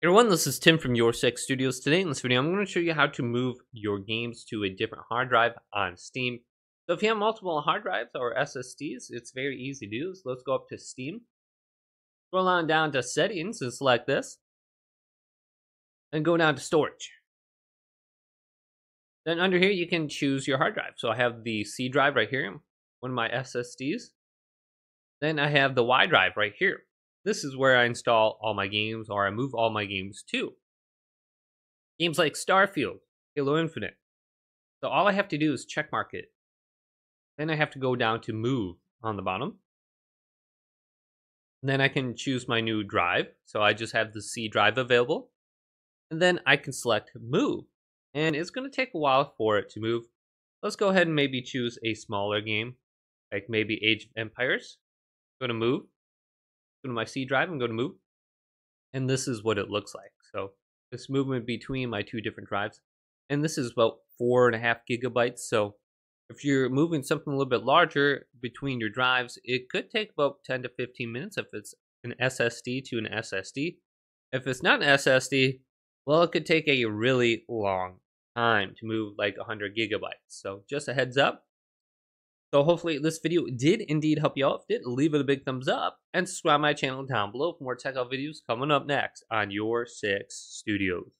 Everyone, this is Tim from Your Six Studios. Today in this video, I'm going to show you how to move your games to a different hard drive on Steam. So if you have multiple hard drives or SSDs, it's very easy to do. So let's go up to Steam. Scroll on down to Settings and select this. And go down to Storage. Then under here, you can choose your hard drive. So I have the C drive right here, one of my SSDs. Then I have the Y drive right here. This is where I install all my games or I move all my games to. Games like Starfield, Halo Infinite. So all I have to do is checkmark it. Then I have to go down to move on the bottom. then I can choose my new drive. So I just have the C drive available. And then I can select move. And it's going to take a while for it to move. Let's go ahead and maybe choose a smaller game, like maybe Age of Empires. Go to move go to my C drive and go to move. And this is what it looks like. So this movement between my two different drives. And this is about four and a half gigabytes. So if you're moving something a little bit larger between your drives, it could take about 10 to 15 minutes if it's an SSD to an SSD. If it's not an SSD, well, it could take a really long time to move like 100 gigabytes. So just a heads up, so hopefully this video did indeed help you out. If it did, leave it a big thumbs up and subscribe my channel down below for more tech out videos coming up next on Your Six Studios.